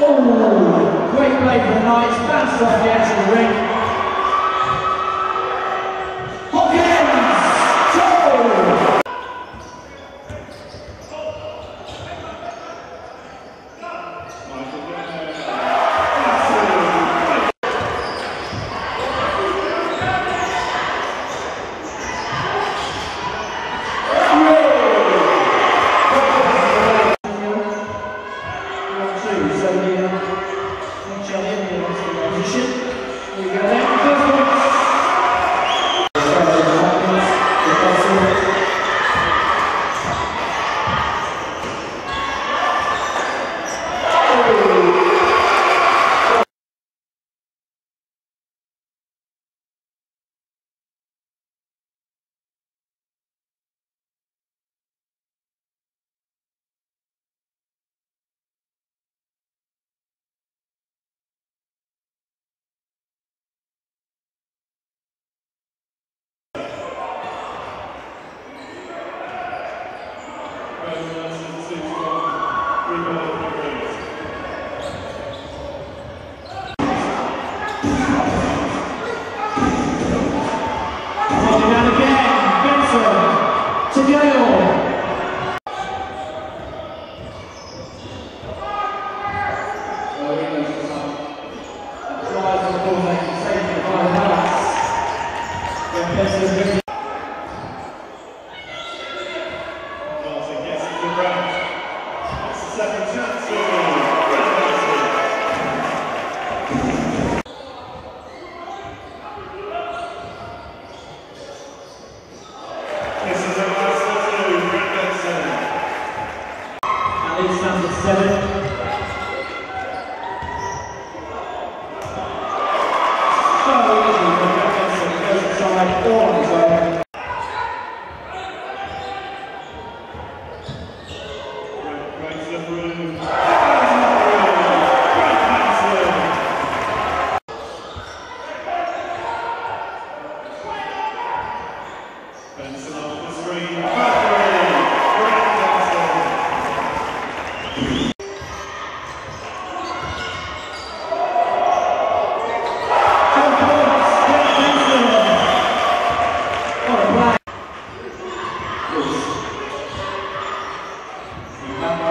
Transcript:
Oh, great play for the Knights. Bounced off the edge of the ring. President. da